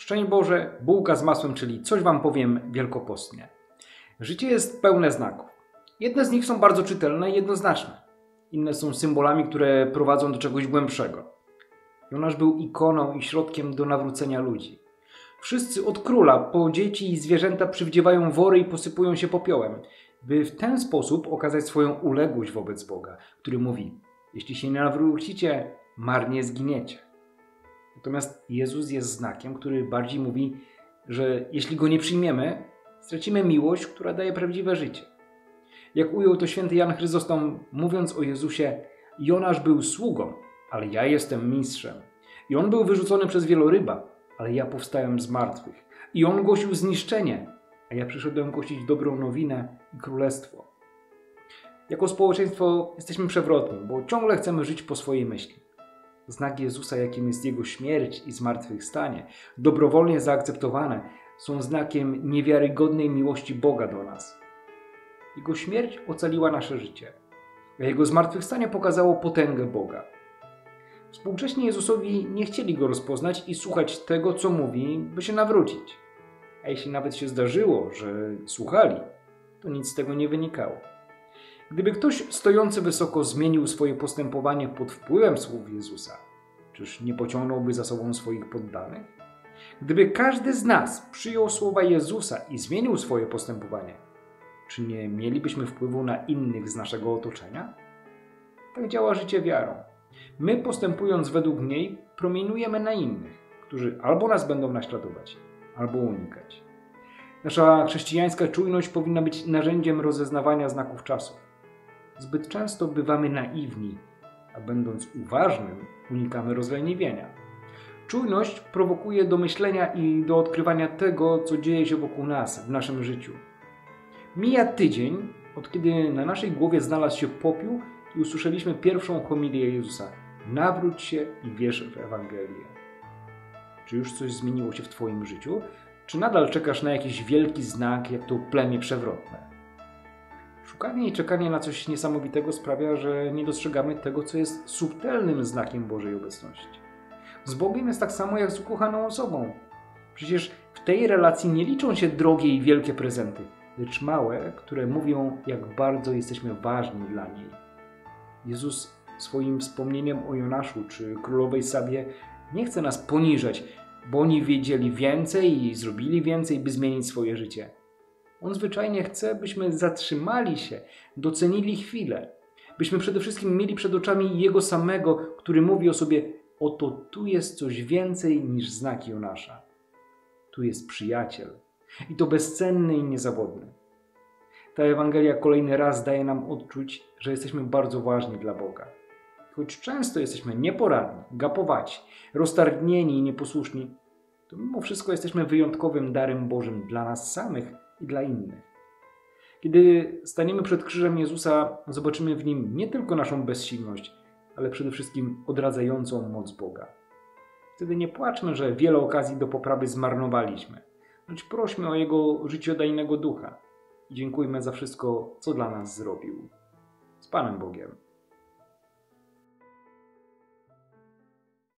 Szczęść Boże, bułka z masłem, czyli coś Wam powiem wielkopostnie. Życie jest pełne znaków. Jedne z nich są bardzo czytelne i jednoznaczne. Inne są symbolami, które prowadzą do czegoś głębszego. Jonasz był ikoną i środkiem do nawrócenia ludzi. Wszyscy od króla po dzieci i zwierzęta przywdziewają wory i posypują się popiołem, by w ten sposób okazać swoją uległość wobec Boga, który mówi: Jeśli się nie nawrócicie, marnie zginiecie. Natomiast Jezus jest znakiem, który bardziej mówi, że jeśli go nie przyjmiemy, stracimy miłość, która daje prawdziwe życie. Jak ujął to święty Jan Chryzostom, mówiąc o Jezusie, Jonasz był sługą, ale ja jestem mistrzem. I on był wyrzucony przez wieloryba, ale ja powstałem z martwych. I on głosił zniszczenie, a ja przyszedłem głosić dobrą nowinę i królestwo. Jako społeczeństwo jesteśmy przewrotni, bo ciągle chcemy żyć po swojej myśli. Znak Jezusa, jakim jest Jego śmierć i zmartwychwstanie, dobrowolnie zaakceptowane, są znakiem niewiarygodnej miłości Boga do nas. Jego śmierć ocaliła nasze życie, a Jego zmartwychwstanie pokazało potęgę Boga. Współcześnie Jezusowi nie chcieli Go rozpoznać i słuchać tego, co mówi, by się nawrócić. A jeśli nawet się zdarzyło, że słuchali, to nic z tego nie wynikało. Gdyby ktoś stojący wysoko zmienił swoje postępowanie pod wpływem słów Jezusa, czyż nie pociągnąłby za sobą swoich poddanych? Gdyby każdy z nas przyjął słowa Jezusa i zmienił swoje postępowanie, czy nie mielibyśmy wpływu na innych z naszego otoczenia? Tak działa życie wiarą. My, postępując według niej, promieniujemy na innych, którzy albo nas będą naśladować, albo unikać. Nasza chrześcijańska czujność powinna być narzędziem rozeznawania znaków czasów. Zbyt często bywamy naiwni, a będąc uważnym, unikamy rozleniwienia. Czujność prowokuje do myślenia i do odkrywania tego, co dzieje się wokół nas, w naszym życiu. Mija tydzień, od kiedy na naszej głowie znalazł się popiół i usłyszeliśmy pierwszą homilię Jezusa. Nawróć się i wierz w Ewangelię. Czy już coś zmieniło się w Twoim życiu? Czy nadal czekasz na jakiś wielki znak, jak to plemię przewrotne? Szukanie i czekanie na coś niesamowitego sprawia, że nie dostrzegamy tego, co jest subtelnym znakiem Bożej obecności. Z Bogiem jest tak samo jak z ukochaną osobą. Przecież w tej relacji nie liczą się drogie i wielkie prezenty, lecz małe, które mówią, jak bardzo jesteśmy ważni dla niej. Jezus swoim wspomnieniem o Jonaszu czy królowej Sabie nie chce nas poniżać, bo oni wiedzieli więcej i zrobili więcej, by zmienić swoje życie. On zwyczajnie chce, byśmy zatrzymali się, docenili chwilę, byśmy przede wszystkim mieli przed oczami Jego samego, który mówi o sobie: Oto tu jest coś więcej niż znak Jonasza. Tu jest przyjaciel i to bezcenny i niezawodny. Ta Ewangelia kolejny raz daje nam odczuć, że jesteśmy bardzo ważni dla Boga. Choć często jesteśmy nieporadni, gapowaci, roztargnieni i nieposłuszni, to mimo wszystko jesteśmy wyjątkowym darem Bożym dla nas samych i dla innych. Kiedy staniemy przed krzyżem Jezusa, zobaczymy w nim nie tylko naszą bezsilność, ale przede wszystkim odradzającą moc Boga. Wtedy nie płaczmy, że wiele okazji do poprawy zmarnowaliśmy, lecz prośmy o Jego życiodajnego ducha i dziękujmy za wszystko, co dla nas zrobił. Z Panem Bogiem.